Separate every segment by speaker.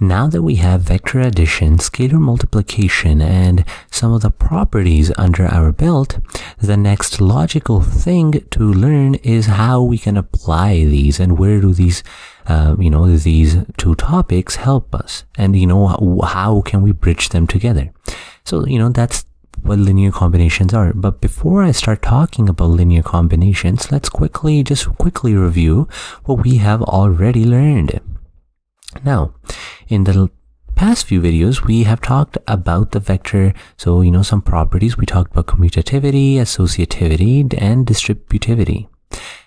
Speaker 1: Now that we have vector addition, scalar multiplication, and some of the properties under our belt, the next logical thing to learn is how we can apply these and where do these, uh, you know, these two topics help us, and you know, how can we bridge them together. So, you know, that's what linear combinations are. But before I start talking about linear combinations, let's quickly, just quickly review what we have already learned. Now, in the past few videos, we have talked about the vector. So, you know, some properties. We talked about commutativity, associativity, and distributivity.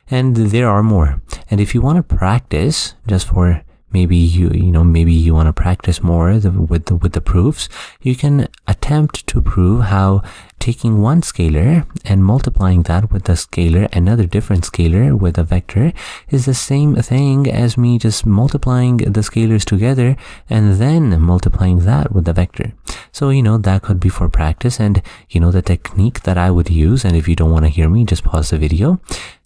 Speaker 1: And there are more. And if you want to practice, just for maybe you you know maybe you want to practice more with the, with the proofs you can attempt to prove how taking one scalar and multiplying that with a scalar another different scalar with a vector is the same thing as me just multiplying the scalars together and then multiplying that with the vector. So you know that could be for practice and you know the technique that I would use and if you don't want to hear me just pause the video.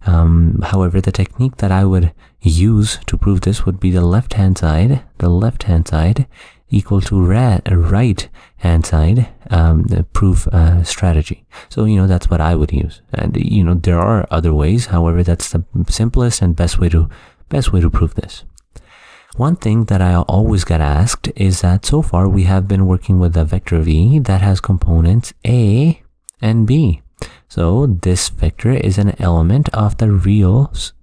Speaker 1: Um, however the technique that I would use to prove this would be the left hand side, the left hand side equal to right hand side um, proof uh, strategy. So, you know, that's what I would use. And, you know, there are other ways. However, that's the simplest and best way to, best way to prove this. One thing that I always get asked is that so far we have been working with a vector v that has components a and b. So this vector is an element of the reals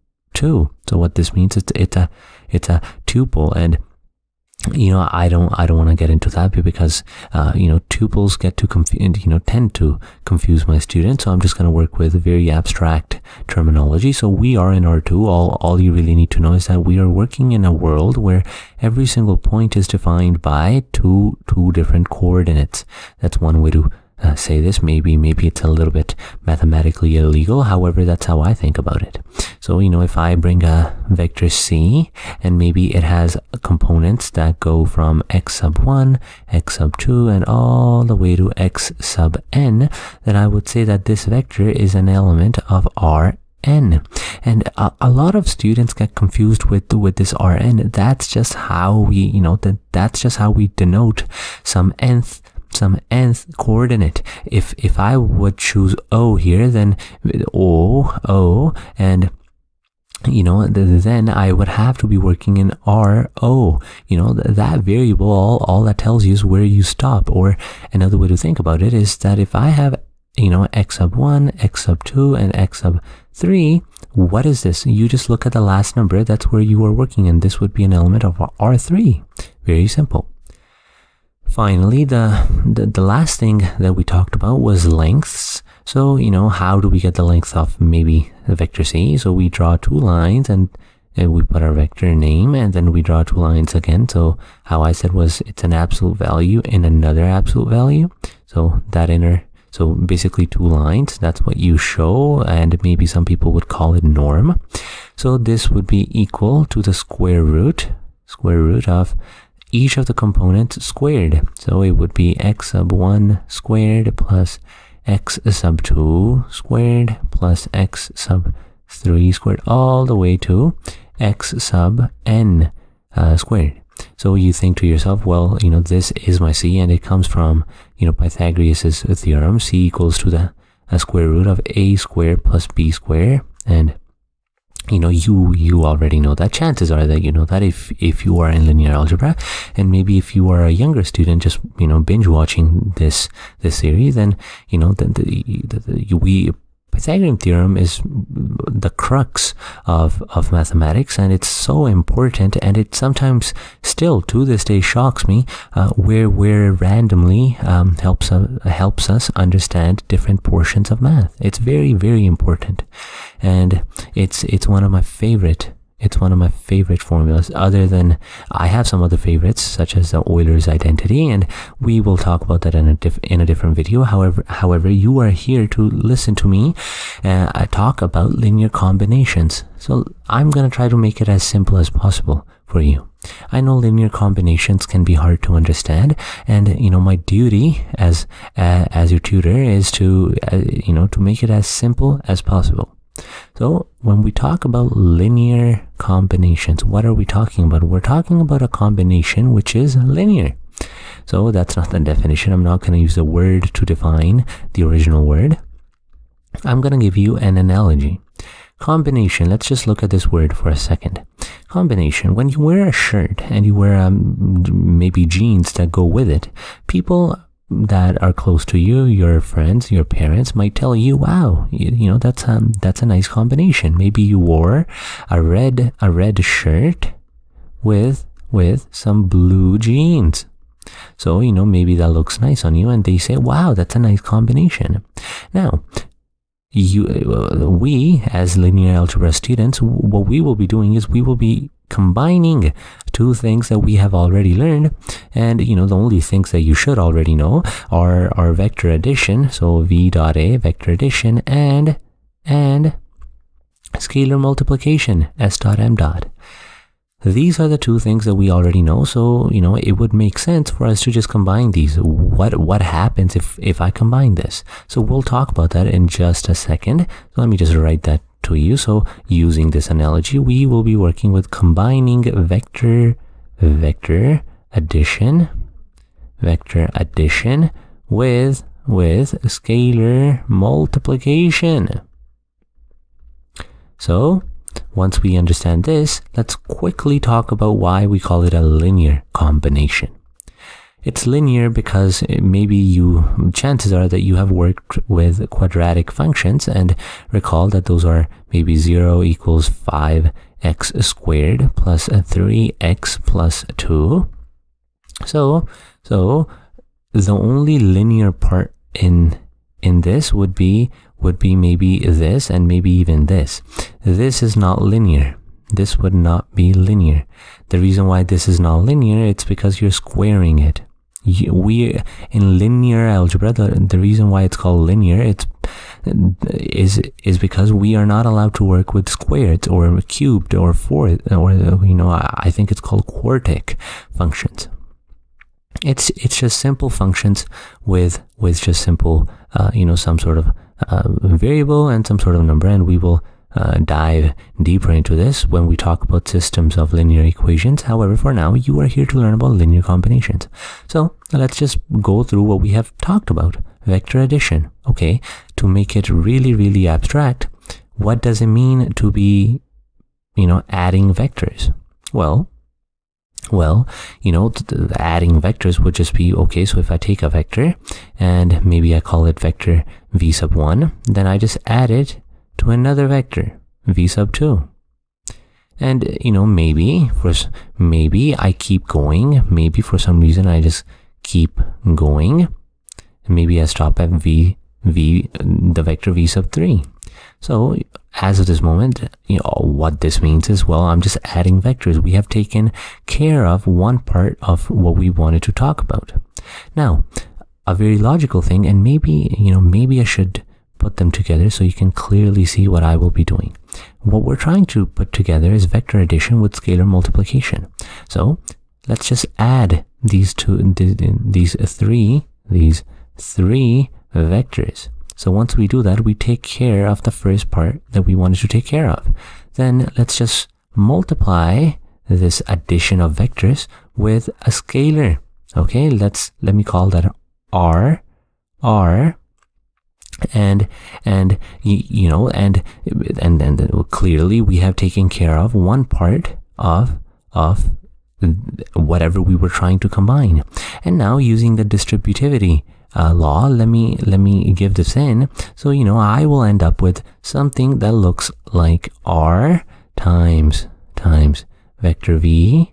Speaker 1: too. So what this means is it's a it's a tuple and you know i don't i don't want to get into that because uh, you know tuples get to confuse you know tend to confuse my students. So i'm just going to work with very abstract terminology. So we are in r2 all all you really need to know is that we are working in a world where every single point is defined by two two different coordinates. That's one way to uh, say this. Maybe, maybe it's a little bit mathematically illegal. However, that's how I think about it. So, you know, if I bring a vector C and maybe it has components that go from x sub 1, x sub 2, and all the way to x sub n, then I would say that this vector is an element of R n and a, a, lot of students get confused with with this rn that's just how we you know that that's just how we denote some nth some nth coordinate. If if I would choose O here, then O, O, and you know, then I would have to be working in RO. You know, that variable, all, all that tells you is where you stop. Or another way to think about it is that if I have, you know, x sub 1, x sub 2, and x sub 3, what is this? You just look at the last number, that's where you are working, and this would be an element of R3. Very simple. Finally, the, the, the last thing that we talked about was lengths. So, you know, how do we get the length of maybe the vector C? So we draw two lines and, and we put our vector name and then we draw two lines again. So how I said was it's an absolute value in another absolute value. So that inner, so basically two lines, that's what you show. And maybe some people would call it norm. So this would be equal to the square root, square root of each of the components squared. So it would be x sub 1 squared plus x sub 2 squared plus x sub 3 squared all the way to x sub n uh, squared. So you think to yourself, well, you know, this is my c and it comes from, you know, Pythagoras' theorem, c equals to the square root of a squared plus b squared. And you know you you already know that chances are that you know that if if you are in linear algebra and maybe if you are a younger student just you know binge watching this this series then you know the, the, the, the we Pythagorean theorem is the crux of, of mathematics and it's so important and it sometimes still to this day shocks me uh, where where randomly um, helps uh, helps us understand different portions of math. It's very very important and it's it's one of my favorite it's one of my favorite formulas other than I have some other favorites such as the Euler's identity and we will talk about that in a, in a different video. However, however, you are here to listen to me uh, talk about linear combinations. So I'm going to try to make it as simple as possible for you. I know linear combinations can be hard to understand and you know my duty as uh, as your tutor is to uh, you know to make it as simple as possible. So when we talk about linear combinations. What are we talking about? We're talking about a combination which is linear. So that's not the definition. I'm not going to use a word to define the original word. I'm going to give you an analogy. Combination, let's just look at this word for a second. Combination, when you wear a shirt and you wear um, maybe jeans that go with it, people that are close to you, your friends, your parents might tell you, "Wow, you, you know that's um that's a nice combination." Maybe you wore a red a red shirt with with some blue jeans. So, you know, maybe that looks nice on you and they say, "Wow, that's a nice combination." Now, you uh, we as linear algebra students what we will be doing is we will be combining two things that we have already learned and you know the only things that you should already know are our vector addition so v dot a vector addition and and scalar multiplication s dot m dot these are the two things that we already know, so you know it would make sense for us to just combine these. What what happens if if I combine this? So we'll talk about that in just a second. So let me just write that to you. So using this analogy, we will be working with combining vector vector addition vector addition with with scalar multiplication. So once we understand this, let's quickly talk about why we call it a linear combination. It's linear because maybe you, chances are that you have worked with quadratic functions and recall that those are maybe 0 equals 5x squared plus 3x plus 2. So, so the only linear part in in this would be would be maybe this and maybe even this. This is not linear. This would not be linear. The reason why this is not linear, it's because you're squaring it. We in linear algebra, the, the reason why it's called linear, it's is is because we are not allowed to work with squared or cubed or fourth or you know I think it's called quartic functions. It's it's just simple functions with with just simple uh, you know some sort of uh, variable and some sort of number, and we will uh, dive deeper into this when we talk about systems of linear equations. However, for now, you are here to learn about linear combinations. So let's just go through what we have talked about. Vector addition. Okay, to make it really, really abstract, what does it mean to be, you know, adding vectors? Well, well, you know, adding vectors would just be, okay, so if I take a vector and maybe I call it vector v sub 1, then I just add it to another vector, v sub 2. And, you know, maybe, for, maybe I keep going, maybe for some reason I just keep going, maybe I stop at v, v, the vector v sub 3. So as of this moment, you know, what this means is, well, I'm just adding vectors. We have taken care of one part of what we wanted to talk about. Now, a very logical thing, and maybe, you know, maybe I should put them together so you can clearly see what I will be doing. What we're trying to put together is vector addition with scalar multiplication. So let's just add these two, these three, these three vectors. So once we do that, we take care of the first part that we wanted to take care of. Then let's just multiply this addition of vectors with a scalar. Okay, let's, let me call that R, R, and, and, you know, and, and then clearly we have taken care of one part of, of whatever we were trying to combine. And now using the distributivity uh, law, let me let me give this in. So you know, I will end up with something that looks like r times times vector v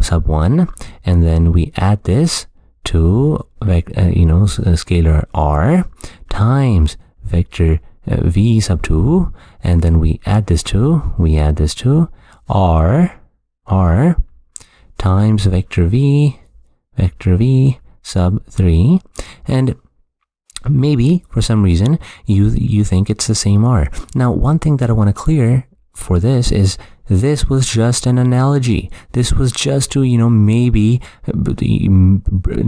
Speaker 1: sub one, and then we add this to uh, you know scalar r times vector uh, v sub 2 and then we add this to we add this to r r times vector v vector v sub 3 and maybe for some reason you you think it's the same r. Now one thing that i want to clear for this is this was just an analogy. This was just to, you know, maybe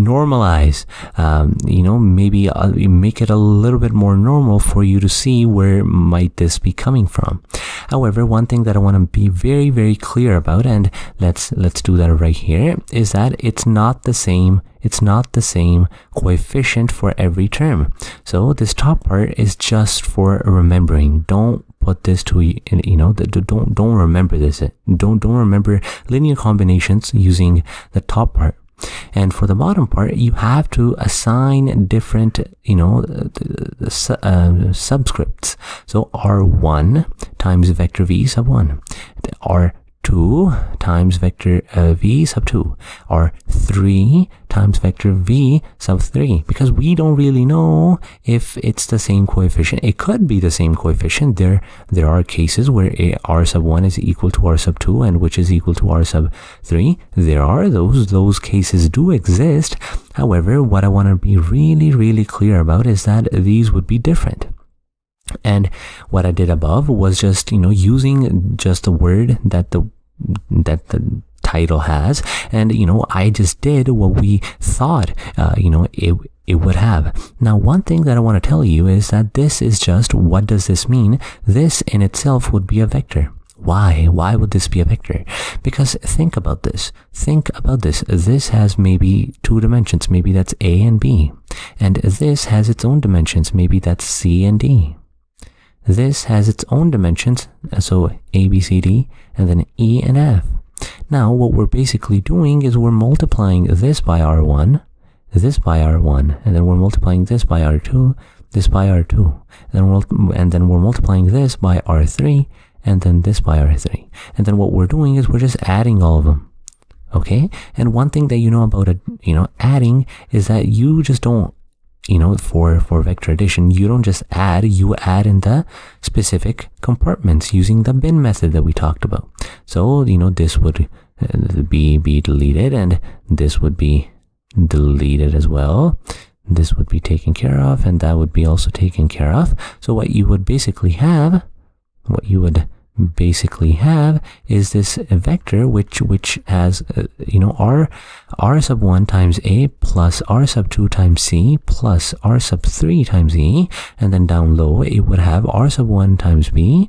Speaker 1: normalize, um, you know, maybe uh, make it a little bit more normal for you to see where might this be coming from. However, one thing that I want to be very, very clear about, and let's let's do that right here, is that it's not the same. It's not the same coefficient for every term. So this top part is just for remembering. Don't put this to you know don't don't remember this. Don't don't remember linear combinations using the top part. And for the bottom part you have to assign different you know uh, subscripts. So r1 times vector v sub 1 r 2 times vector uh, v sub 2 or 3 times vector v sub 3 because we don't really know if it's the same coefficient. It could be the same coefficient. There there are cases where r sub 1 is equal to r sub 2 and which is equal to r sub 3 there are those those cases do exist. However what i want to be really really clear about is that these would be different and what I did above was just, you know, using just the word that the that the title has. And you know i just did what we thought uh, you know it it would have. Now one thing that i want to tell you is that this is just what does this mean? This in itself would be a vector. Why? Why would this be a vector? Because think about this. Think about this. This has maybe two dimensions. Maybe that's a and b. And this has its own dimensions. Maybe that's c and d this has its own dimensions, so A, B, C, D, and then E and F. Now, what we're basically doing is we're multiplying this by R1, this by R1, and then we're multiplying this by R2, this by R2, and then we're, and then we're multiplying this by R3, and then this by R3. And then what we're doing is we're just adding all of them. Okay? And one thing that you know about, a, you know, adding is that you just don't you know, for, for vector addition, you don't just add, you add in the specific compartments using the bin method that we talked about. So, you know, this would uh, be, be deleted and this would be deleted as well. This would be taken care of and that would be also taken care of. So what you would basically have, what you would basically have is this vector which which has uh, you know r r sub 1 times a plus r sub 2 times c plus r sub 3 times e. And then down low it would have r sub 1 times b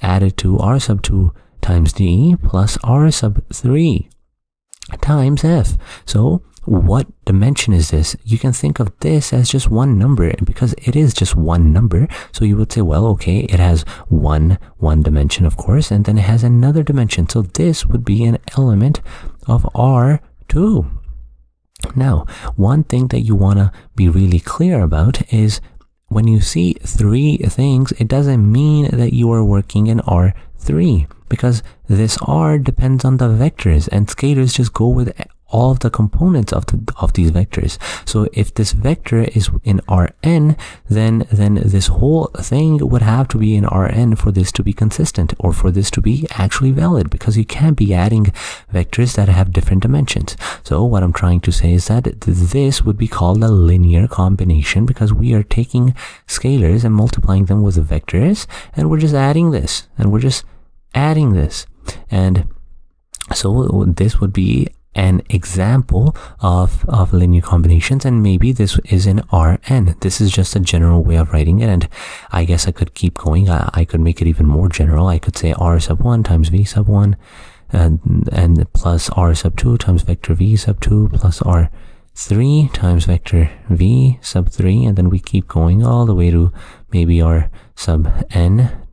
Speaker 1: added to r sub 2 times d plus r sub 3 times f so what dimension is this? You can think of this as just one number because it is just one number. So you would say, well, okay, it has one, one dimension, of course, and then it has another dimension. So this would be an element of R2. Now, one thing that you want to be really clear about is when you see three things, it doesn't mean that you are working in R3 because this R depends on the vectors and scalars just go with all of the components of the of these vectors. So if this vector is in Rn, then then this whole thing would have to be in Rn for this to be consistent or for this to be actually valid because you can't be adding vectors that have different dimensions. So what I'm trying to say is that this would be called a linear combination because we are taking scalars and multiplying them with vectors and we're just adding this and we're just adding this and so this would be an example of, of linear combinations and maybe this is in Rn. This is just a general way of writing it and I guess I could keep going. I, I could make it even more general. I could say R sub 1 times V sub 1 and, and plus R sub 2 times vector V sub 2 plus R 3 times vector V sub 3 and then we keep going all the way to maybe R sub n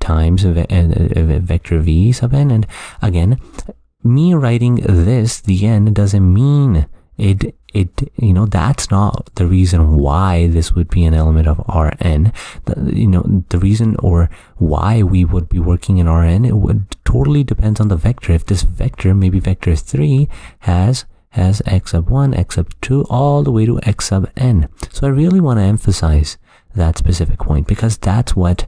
Speaker 1: times uh, uh, uh, vector v sub n. And again me writing this the end doesn't mean it it you know that's not the reason why this would be an element of rn. The, you know the reason or why we would be working in rn it would totally depends on the vector. If this vector maybe vector 3 has has x sub 1 x sub 2 all the way to x sub n. So i really want to emphasize that specific point because that's what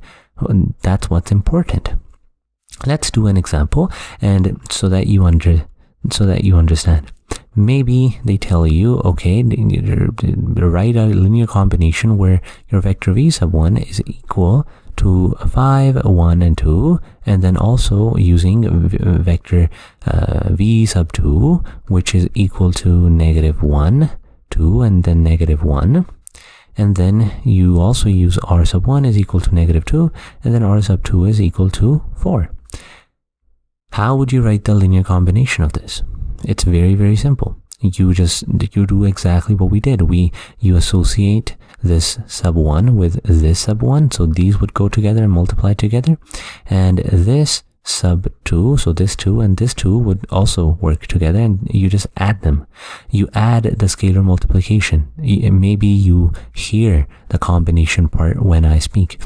Speaker 1: that's what's important let's do an example and so that you under so that you understand maybe they tell you okay write a linear combination where your vector v sub 1 is equal to to 5, 1, and 2, and then also using vector uh, v sub 2, which is equal to negative 1, 2, and then negative 1. And then you also use r sub 1 is equal to negative 2, and then r sub 2 is equal to 4. How would you write the linear combination of this? It's very, very simple. You just, you do exactly what we did. We, you associate this sub 1 with this sub 1. So these would go together and multiply together. And this sub 2, so this 2 and this 2 would also work together and you just add them. You add the scalar multiplication. Maybe you hear the combination part when I speak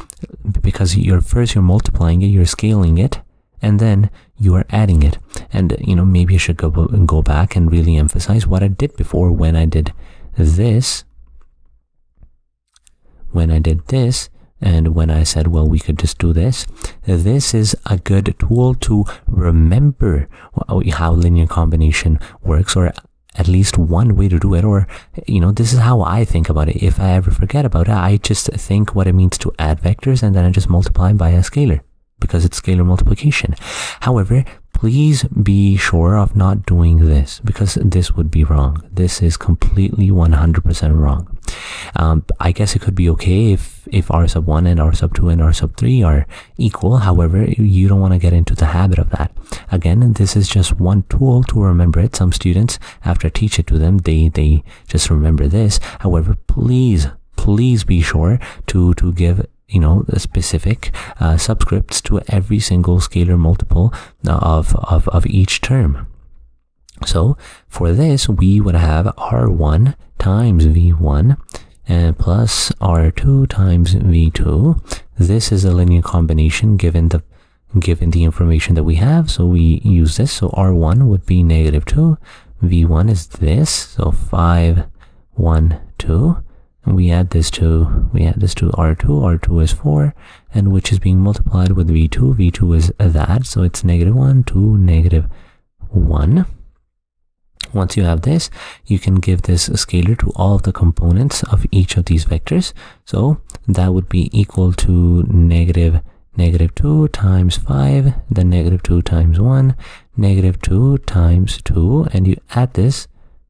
Speaker 1: because you're first you're multiplying it, you're scaling it, and then you are adding it. And you know, maybe I should go go back and really emphasize what I did before when I did this. When I did this, and when I said, well, we could just do this, this is a good tool to remember how linear combination works, or at least one way to do it. Or, you know, this is how I think about it. If I ever forget about it, I just think what it means to add vectors and then I just multiply by a scalar because it's scalar multiplication. However, please be sure of not doing this because this would be wrong. This is completely 100% wrong. Um, I guess it could be okay if, if R sub 1 and R sub 2 and R sub 3 are equal. However, you don't want to get into the habit of that. Again, this is just one tool to remember it. Some students, after I teach it to them, they, they just remember this. However, please, please be sure to, to give you know, the specific uh, subscripts to every single scalar multiple of, of, of each term. So for this, we would have R1 times V1 and plus R2 times V2. This is a linear combination given the given the information that we have. So we use this. So R1 would be negative 2. V1 is this. So 5, 1, 2 we add this to we add this to r2 r2 is 4 and which is being multiplied with v2 v2 is that so it's negative 1 2 negative 1 once you have this you can give this scalar to all of the components of each of these vectors. So that would be equal to negative negative 2 times 5 then negative 2 times 1 negative 2 times 2 and you add this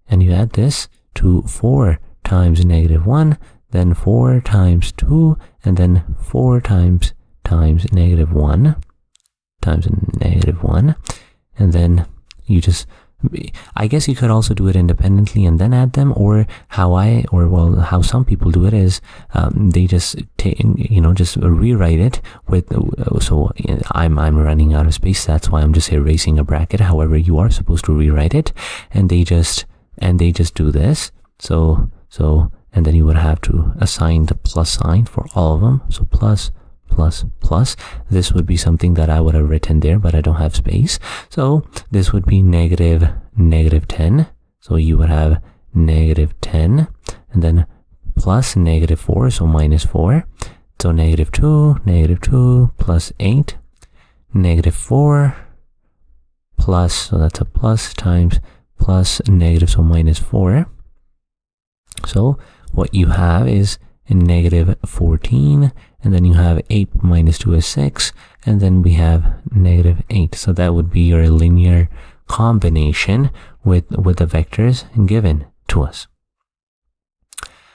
Speaker 1: and you add this to 4 times negative 1, then 4 times 2, and then 4 times times negative 1 times negative 1, and then you just I guess you could also do it independently and then add them, or how I, or well, how some people do it is um, they just take, you know, just rewrite it with. So I'm I'm running out of space. That's why I'm just erasing a bracket. However, you are supposed to rewrite it, and they just and they just do this. So so, and then you would have to assign the plus sign for all of them. So plus, plus, plus. This would be something that I would have written there, but I don't have space. So this would be negative, negative 10. So you would have negative 10 and then plus negative 4, so minus 4. So negative 2, negative 2 plus 8, negative 4 plus, so that's a plus times plus negative, so minus 4 so what you have is a negative 14, and then you have 8 minus 2 is 6, and then we have negative 8. So that would be your linear combination with, with the vectors given to us.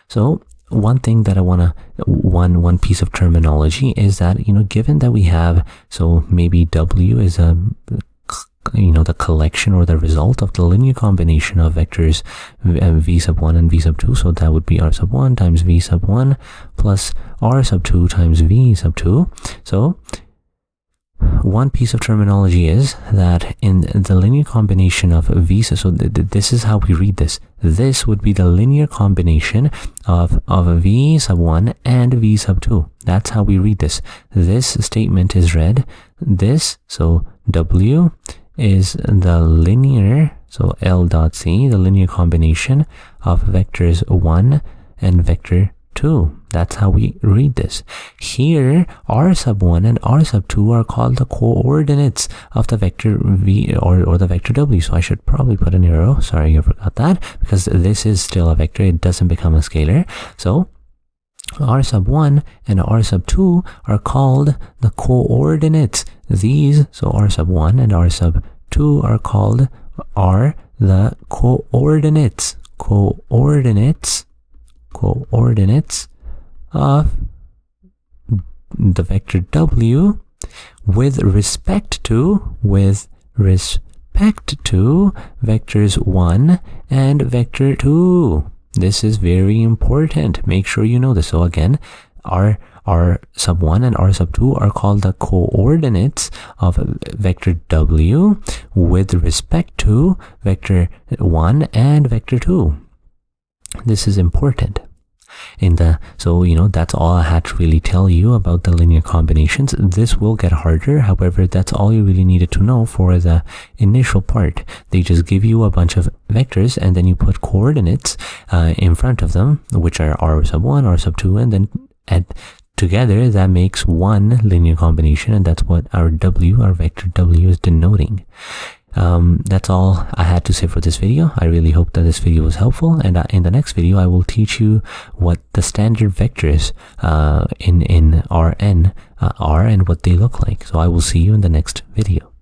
Speaker 1: So one thing that I want to one one piece of terminology is that you know given that we have so maybe w is a you know the collection or the result of the linear combination of vectors uh, v sub 1 and v sub 2 so that would be r sub 1 times v sub 1 plus r sub 2 times v sub 2 so one piece of terminology is that in the linear combination of v so th th this is how we read this. This would be the linear combination of of v sub 1 and v sub 2 that's how we read this. This statement is read this so w is the linear, so L dot C, the linear combination of vectors 1 and vector 2. That's how we read this. Here, r sub 1 and r sub 2 are called the coordinates of the vector v or, or the vector w. So I should probably put an arrow. Sorry, I forgot that because this is still a vector. It doesn't become a scalar. So r sub 1 and r sub 2 are called the coordinates. These, so r sub 1 and r sub 2 are called, are the coordinates. Coordinates, coordinates of the vector w with respect to, with respect to vectors 1 and vector 2. This is very important. Make sure you know this. So again, r r sub 1 and r sub 2 are called the coordinates of vector w with respect to vector 1 and vector 2. This is important in the so you know that's all i had to really tell you about the linear combinations. This will get harder. However that's all you really needed to know for the initial part. They just give you a bunch of vectors and then you put coordinates uh, in front of them which are r sub 1 r sub 2 and then add together that makes one linear combination and that's what our w our vector w is denoting um, that's all I had to say for this video. I really hope that this video was helpful and uh, in the next video I will teach you what the standard vectors uh, in, in Rn uh, are and what they look like. So I will see you in the next video.